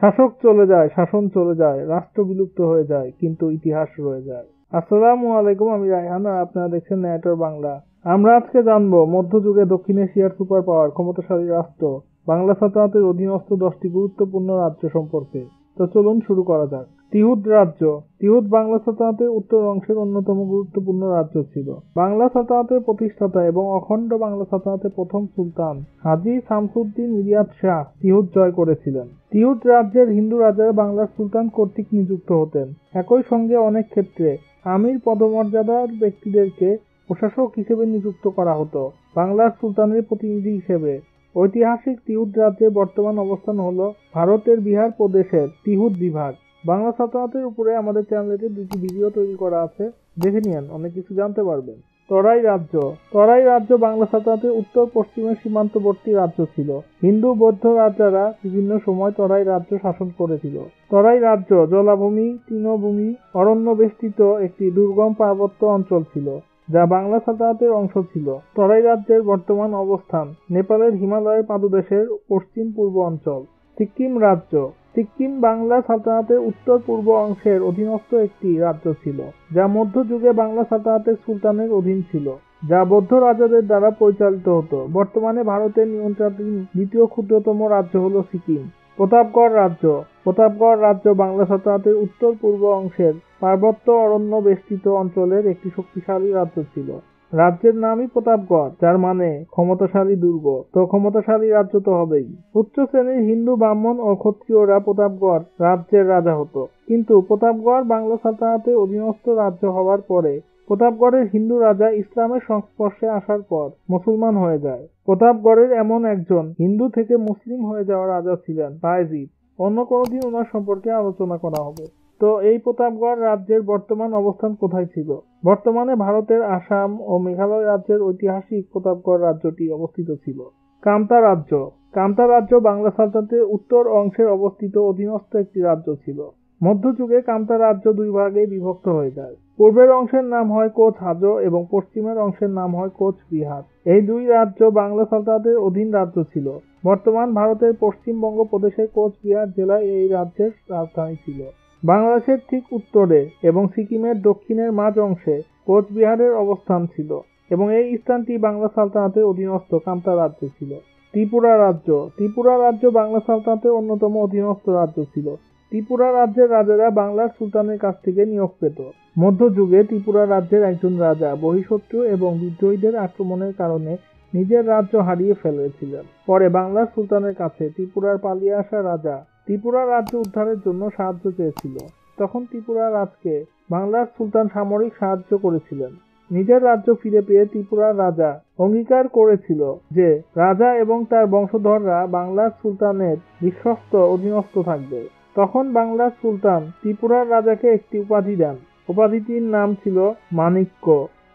শাসক চলে যায়, শাসন চলে যায়, রাষ্ট্র বিলুপ্ত হয়ে যায়, কিন্তু ইতিহাস রয়ে যায়। আসসালামু আলাইকুম, আমি রায়হানা আপনারা দেখছেন ন্যাটোর বাংলা আমরা আজকে জানব, মধ্যযুগে দক্ষিণ এশিয়ার সুপার পাওয়ার, ক্ষমতাশালী রাষ্ট্র, বাংলা সালতানাতের অধীনস্থ দশটি গুরুত্বপূর্ণ রাজ্য সম্পর্কে। তো চলুন শুরু করা যাক। তিহুদ রাজ্য। তিহুদ বাংলা সালতানাতের উত্তর অংশের অন্যতম গুরুত্বপূর্ণ রাজ্য ছিল। বাংলা সালতানাতের প্রতিষ্ঠাতা এবং অখণ্ড বাংলা সালতানাতের প্রথম সুলতান হাজি শামসুদ্দিন ইলিয়াস শাহ তিহুদ জয় করেছিলেন। তিহুদ রাজ্যের হিন্দু রাজারা বাংলার সুলতান কর্তৃক নিযুক্ত হতেন। একই সঙ্গে অনেক ক্ষেত্রে আমির পদমর্যাদার ব্যক্তিদেরকে প্রশাসক হিসেবে নিযুক্ত করা হতো। বাংলার সুলতানের প্রতিনিধি হিসেবে। ঐতিহাসিক তিহুদ রাজ্যের বর্তমান অবস্থান হল ভারতের বিহার প্রদেশের তিহুদ বিভাগ। বাংলা সালতানাতের উপরে আমাদের চ্যানেলেতে দুটি ভিডিও তৈরি করা আছে। দেখে নিন অনেক কিছু জানতে পারবেন। তরাই রাজ্য। তরাই রাজ্য বাংলা সালতানাতের উত্তর পশ্চিমের সীমান্তবর্তী রাজ্য ছিল। হিন্দু, বৌদ্ধ রাজারা বিভিন্ন সময় তরাই রাজ্য শাসন করেছিল। তরাই রাজ্য জলাভূমি, তৃণভূমি অরণ্য বেষ্টিত একটি দুর্গম পার্বত্য অঞ্চল ছিল, যা বাংলা সালতানাতের অংশ ছিল। তরাই রাজ্যের বর্তমান অবস্থান নেপালের হিমালয়ের পাদদেশের পশ্চিম পূর্ব অঞ্চল। সিকিম রাজ্য। সিক্কিম বাংলা সালতানাতের উত্তর পূর্ব অংশের অধীনস্থ একটি রাজ্য ছিল, যা মধ্যযুগে বাংলা সালতানাতের সুলতানের অধীন ছিল, যা বৌদ্ধ রাজাদের দ্বারা পরিচালিত হতো। বর্তমানে ভারতের নিয়ন্ত্রণাধীন দ্বিতীয় ক্ষুদ্রতম রাজ্য হল সিকিম। প্রতাপগড় রাজ্য। প্রতাপগড় রাজ্য বাংলা সালতানাতের উত্তর পূর্ব অংশের পার্বত্য অরণ্য বেষ্টিত অঞ্চলের একটি শক্তিশালী রাজ্য ছিল। রাজ্যের নামই প্রতাপগড়, যার মানে ক্ষমতাশালী দুর্গ। তো ক্ষমতাশালী রাজ্য তো হবেই। উচ্চ শ্রেণির হিন্দু, ব্রাহ্মণ ও ক্ষত্রিয়রা প্রতাপগড় রাজ্যের রাজা হতো। কিন্তু প্রতাপগড় বাংলা সালতানাতের অধীনস্থ রাজ্য হওয়ার পরে প্রতাপগড়ের হিন্দু রাজা ইসলামের সংস্পর্শে আসার পর মুসলমান হয়ে যায়। প্রতাপগড়ের এমন একজন হিন্দু থেকে মুসলিম হয়ে যাওয়া রাজা ছিলেন বায়জিদ অন্য কোনোদিন ওনার সম্পর্কে আলোচনা করা হবে। তো এই প্রতাপগড় রাজ্যের বর্তমান অবস্থান কোথায় ছিল? বর্তমানে ভারতের আসাম ও মেঘালয় রাজ্যের ঐতিহাসিক প্রতাপগড় রাজ্যটি অবস্থিত ছিল। কামতা রাজ্য। কামতা রাজ্য বাংলা সালতানাতের উত্তর অংশের অবস্থিত অধীনস্থ একটি রাজ্য ছিল। মধ্যযুগে কামতা রাজ্য দুই ভাগে বিভক্ত হয়ে যায়। পূর্বের অংশের নাম হয় কোচ হাজ এবং পশ্চিমের অংশের নাম হয় কোচ বিহার। এই দুই রাজ্য বাংলা সালতানাতের অধীন রাজ্য ছিল। বর্তমান ভারতের পশ্চিমবঙ্গ প্রদেশের কোচবিহার জেলায় এই রাজ্যের রাজধানী ছিল। বাংলাদেশের ঠিক উত্তরে এবং সিকিমের দক্ষিণের মাঝ অংশে কোচবিহারের অবস্থান ছিল এবং এই স্থানটি বাংলা সালতানাতের অধীনস্থ কামতা রাজ্য ছিল। ত্রিপুরা রাজ্য। ত্রিপুরা রাজ্য বাংলা সালতানাতের অন্যতম অধীনস্থ রাজ্য ছিল। ত্রিপুরা রাজ্যের রাজারা বাংলার সুলতানের কাছ থেকে নিয়োগ পেত। মধ্যযুগে ত্রিপুরা রাজ্যের একজন রাজা বহিঃশত্রু এবং বিদ্রোহীদের আক্রমণের কারণে নিজের রাজ্য হারিয়ে ফেলেছিলেন। পরে বাংলার সুলতানের কাছে ত্রিপুরার পালিয়ে আসা রাজা ত্রিপুরা রাজ্য উদ্ধারের জন্য সাহায্য চেয়েছিল। তখন ত্রিপুরা রাজকে বাংলার সুলতান সামরিক সাহায্য করেছিলেন। নিজের রাজ্য ফিরে পেয়ে ত্রিপুরার রাজা অঙ্গীকার করেছিল যে রাজা এবং তার বংশধররা বাংলার সুলতানের বিশ্বস্ত অধীনস্থ থাকবে। তখন বাংলার সুলতান ত্রিপুরার রাজাকে একটি উপাধি দেন। উপাধিটির নাম ছিল মাণিক্য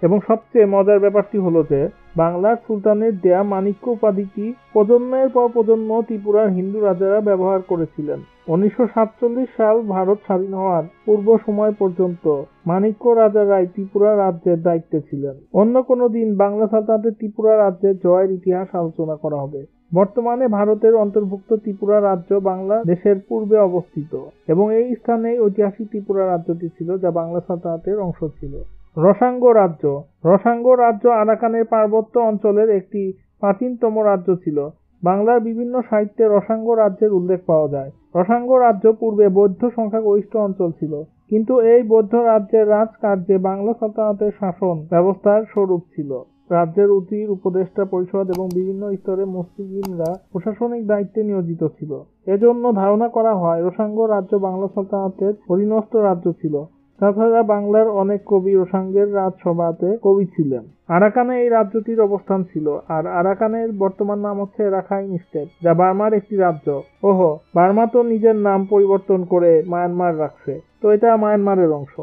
এবং সবচেয়ে মজার ব্যাপারটি হলো যে বাংলার সুলতানের দেয়া মাণিক্য উপাধিটি প্রজন্মের পর প্রজন্ম ত্রিপুরার হিন্দু রাজারা ব্যবহার করেছিলেন। উনিশশো সাতচল্লিশ সাল ভারত স্বাধীন হওয়ার পূর্ব সময় পর্যন্ত মানিক্য রাজারাই ত্রিপুরা রাজ্যের দায়িত্বে ছিলেন। অন্য কোনো দিন বাংলা সালতানাতের ত্রিপুরা রাজ্যের জয়ের ইতিহাস আলোচনা করা হবে। বর্তমানে ভারতের অন্তর্ভুক্ত ত্রিপুরা রাজ্য বাংলাদেশের পূর্বে অবস্থিত এবং এই স্থানেই ঐতিহাসিক ত্রিপুরা রাজ্যটি ছিল যা বাংলা সালতানাতের অংশ ছিল। রসাঙ্গ রাজ্য। রসাঙ্গ রাজ্য আরাকানের পার্বত্য অঞ্চলের একটি প্রাচীনতম রাজ্য ছিল। বাংলার বিভিন্ন সাহিত্যে রসাঙ্গ রাজ্যের উল্লেখ পাওয়া যায়। রসাঙ্গ রাজ্য পূর্বে বৌদ্ধ সংখ্যাগরিষ্ঠ অঞ্চল ছিল। কিন্তু এই বৌদ্ধ রাজ্যের রাজকার্যে বাংলা সালতানাতের শাসন ব্যবস্থার স্বরূপ ছিল। রাজ্যের উজির, উপদেষ্টা পরিষদ এবং বিভিন্ন স্তরে মুসলিমরা প্রশাসনিক দায়িত্বে নিয়োজিত ছিল। এজন্য ধারণা করা হয়, রোসাঙ্গ রাজ্য বাংলা সালতানাতের অধীনস্থ রাজ্য ছিল। তাছাড়া বাংলার অনেক কবি রোসাঙ্গের রাজসভাতে কবি ছিলেন। আরাকানে এই রাজ্যটির অবস্থান ছিল, আর আরাকানের বর্তমান নাম হচ্ছে রাখাইন স্টেট, যা বার্মার একটি রাজ্য। ওহো, বার্মা তো নিজের নাম পরিবর্তন করে মায়ানমার রাখছে। তো এটা মায়ানমারের অংশ।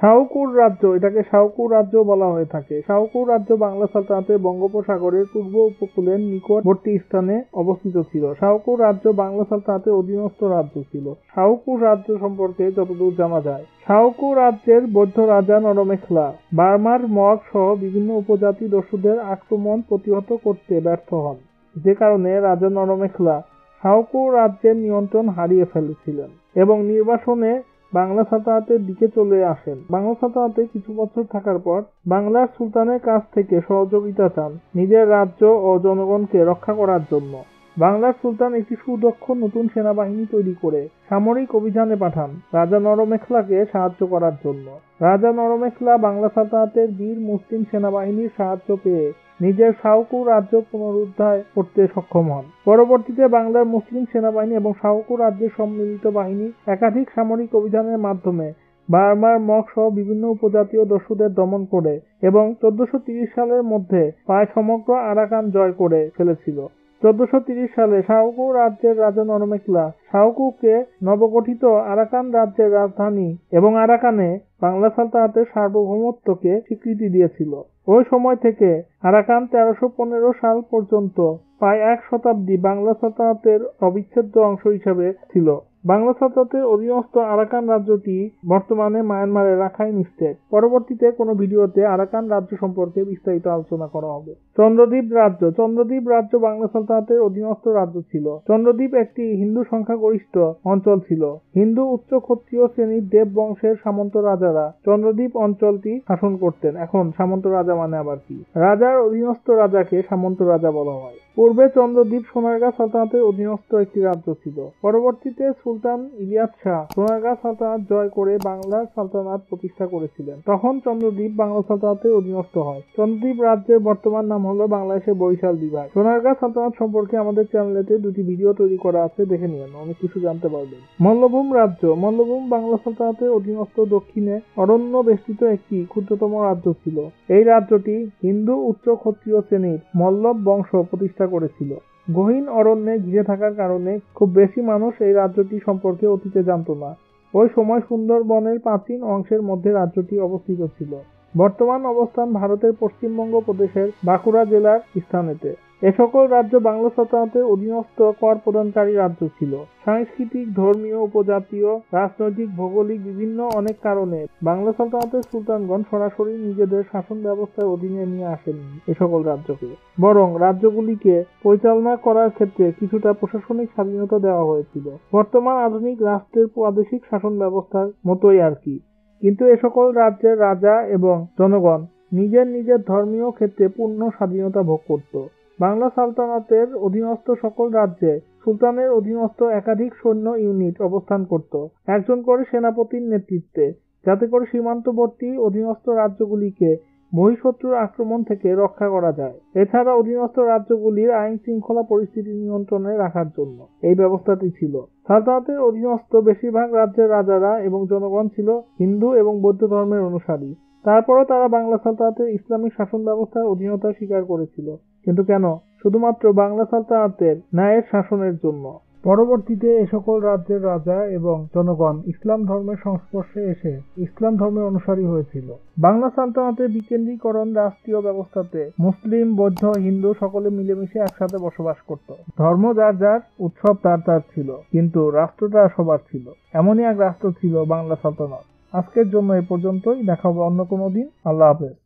শাহকুর রাজ্য, এটাকে শাহকুর রাজ্য বলা হয়ে থাকে। শাহকুর রাজ্য বাংলা সালতানাতের বঙ্গোপসাগরের পূর্ব উপকূলের নিকটবর্তী স্থানে অবস্থিত ছিল। শাহকুর রাজ্য বাংলা সালতানাতের অধীনস্থ রাজ্য ছিল। শাহকুর রাজ্য সম্পর্কে যতদূর জানা যায় শাহকু রাজ্যের বৌদ্ধ রাজা নরমেখলা বার্মার মগ সহ বিভিন্ন উপজাতি দস্যুদের আক্রমণ প্রতিহত করতে ব্যর্থ হন। যে কারণে রাজা নরমেখলা সাউকু রাজ্যের নিয়ন্ত্রণ হারিয়ে ফেলেছিলেন এবং নির্বাসনে বাংলা সালতানাতের দিকে চলে আসেন। বাংলা সালতানাতে কিছু বছর থাকার পর বাংলার সুলতানের কাছ থেকে সহযোগিতা চান নিজের রাজ্য ও জনগণকে রক্ষা করার জন্য। বাংলার সুলতান একটি সুদক্ষ নতুন সেনাবাহিনী তৈরি করে সামরিক অভিযানে পাঠান রাজা নরমেখলাকে সাহায্য করার জন্য। রাজা নরমেখলা বাংলা সালতানাতের বীর মুসলিম সেনাবাহিনীর সাহায্য পেয়ে নিজের সাউকু রাজ্য পুনরুদ্ধার করতে সক্ষম হন। পরবর্তীতে বাংলার মুসলিম সেনাবাহিনী এবং সাউকু রাজ্যের সম্মিলিত বাহিনী একাধিক সামরিক অভিযানের মাধ্যমে বার্মার মগ সহ বিভিন্ন উপজাতীয় দস্যুদের দমন করে এবং চোদ্দশো সালের মধ্যে প্রায় সমগ্র আরাকান জয় করে ফেলেছিল। চোদ্দশো সালে শাহকু রাজ্যের রাজা নরমেকলা শাহকুকে নবগঠিত আরাকান রাজ্যের রাজধানী এবং আরাকানে বাংলা সালতানাতের সার্বভৌমত্বকে স্বীকৃতি দিয়েছিল। ওই সময় থেকে আরাকান তেরোশো পনেরো সাল পর্যন্ত প্রায় এক শতাব্দী বাংলা সালতানাতের অবিচ্ছেদ্য অংশ হিসাবে ছিল। বাংলা সালতানাতের অধীনস্থ আরাকান রাজ্যটি বর্তমানে মায়ানমারের রাখাইন স্টেট পরবর্তীতে কোনো ভিডিওতে আরাকান রাজ্য সম্পর্কে বিস্তারিত আলোচনা করা হবে। চন্দ্রদ্বীপ রাজ্য। চন্দ্রদ্বীপ রাজ্য বাংলা সালতানাতের অধীনস্থ রাজ্য ছিল। চন্দ্রদ্বীপ একটি হিন্দু সংখ্যাগরিষ্ঠ অঞ্চল ছিল। হিন্দু উচ্চ ক্ষত্রিয় শ্রেণির দেব বংশের সামন্ত রাজারা চন্দ্রদ্বীপ অঞ্চলটি শাসন করতেন। এখন সামন্ত রাজা মানে আবার কি? রাজার অধীনস্থ রাজাকে সামন্ত রাজা বলা হয়। পূর্বে চন্দ্রদ্বীপ সোনারগাঁ সালতানাতের অধীনস্থ একটি রাজ্য ছিল। পরবর্তীতে সুলতান ইলিয়াস শাহ সোনারগাঁ সালতানাত জয় করে বাংলা সালতানাত প্রতিষ্ঠা করেছিলেন। তখন চন্দ্রদ্বীপ বাংলা সালতানাতের অধীনস্থ হয়। চন্দ্রদ্বীপ রাজ্যের বর্তমান নাম হলো বাংলাদেশের বরিশাল বিভাগ। সোনারগাঁ সালতানাত সম্পর্কে আমাদের চ্যানেলেতে দুটি ভিডিও তৈরি করা আছে, দেখে নিন। অনেক কিছু জানতে পারবেন। মল্লভূম রাজ্য। মল্লভূম বাংলা সালতানাতের অধীনস্থ দক্ষিণে অরণ্য বেষ্টিত একটি ক্ষুদ্রতম রাজ্য ছিল। এই রাজ্যটি হিন্দু উচ্চ ক্ষত্রিয় শ্রেণির মল্লব বংশ প্রতিষ্ঠা করেছিল। গহীন অরণ্যে ঘিরে থাকার কারণে খুব বেশি মানুষ এই রাজ্যটি সম্পর্কে অতীতে জানত না। ওই সময় সুন্দরবনের প্রাচীন অংশের মধ্যে রাজ্যটি অবস্থিত ছিল। বর্তমান অবস্থান ভারতের পশ্চিমবঙ্গ প্রদেশের বাঁকুড়া জেলার স্থানেতে। এ সকল রাজ্য বাংলা সালতানাতের অধীনস্থ কর প্রদানকারী রাজ্য ছিল। সাংস্কৃতিক, ধর্মীয়, উপজাতীয়, রাজনৈতিক, ভৌগোলিক বিভিন্ন অনেক কারণে বাংলা সালতানাতের সুলতানগণ সরাসরি নিজেদের শাসন ব্যবস্থার অধীনে নিয়ে আসেননি এ সকল রাজ্যকে। বরং রাজ্যগুলিকে পরিচালনা করার ক্ষেত্রে কিছুটা প্রশাসনিক স্বাধীনতা দেওয়া হয়েছিল। বর্তমান আধুনিক রাষ্ট্রের প্রাদেশিক শাসন ব্যবস্থার মতোই আর কি। কিন্তু এ সকল রাজ্যের রাজা এবং জনগণ নিজের নিজের ধর্মীয় ক্ষেত্রে পূর্ণ স্বাধীনতা ভোগ করত। বাংলা সালতানাতের অধীনস্থ সকল রাজ্যে সুলতানের অধীনস্থ একাধিক সৈন্য ইউনিট অবস্থান করত। একজন করে সেনাপতির নেতৃত্বে, যাতে করে সীমান্তবর্তী অধীনস্থ রাজ্যগুলিকে বহিঃশত্রুর আক্রমণ থেকে রক্ষা করা যায়। এছাড়া অধীনস্থ রাজ্যগুলির আইন শৃঙ্খলা পরিস্থিতি নিয়ন্ত্রণে রাখার জন্য এই ব্যবস্থাটি ছিল। সালতানাতের অধীনস্থ বেশিরভাগ রাজ্যের রাজারা এবং জনগণ ছিল হিন্দু এবং বৌদ্ধ ধর্মের অনুসারী। তারপরও তারা বাংলা সালতানাতের ইসলামিক শাসন ব্যবস্থার অধীনতা স্বীকার করেছিল। কিন্তু কেন? শুধুমাত্র বাংলা সালতানাতের ন্যায়ের শাসনের জন্য। পরবর্তীতে এ সকল রাজ্যের রাজা এবং জনগণ ইসলাম ধর্মের সংস্পর্শে এসে ইসলাম ধর্মের অনুসারী হয়েছিল। বাংলা সালতানাতের বিকেন্দ্রীকরণ রাষ্ট্রীয় ব্যবস্থাতে মুসলিম, বৌদ্ধ, হিন্দু সকলে মিলেমিশে একসাথে বসবাস করত। ধর্ম যার যার, উৎসব তার তার ছিল, কিন্তু রাষ্ট্রটা সবার ছিল। এমনই এক রাষ্ট্র ছিল বাংলা সালতানাত। আজকের জন্য এ পর্যন্তই। দেখা হবে অন্য কোনো দিন। আল্লাহ হাফেজ।